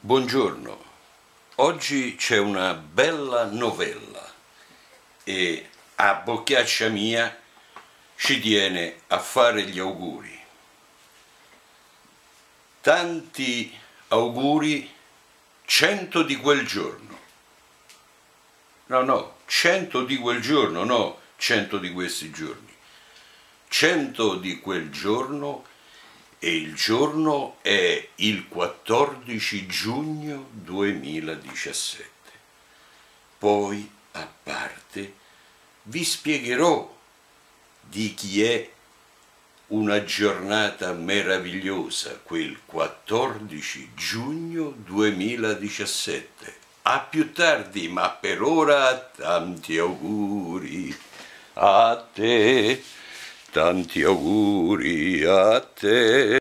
Buongiorno, oggi c'è una bella novella e a Bocchiaccia mia ci tiene a fare gli auguri. Tanti auguri, cento di quel giorno. No, no, cento di quel giorno, no, cento di questi giorni. Cento di quel giorno e il giorno è il 14 giugno 2017. Poi, a parte, vi spiegherò di chi è una giornata meravigliosa, quel 14 giugno 2017. A più tardi, ma per ora tanti auguri a te. Tanti auguri a te.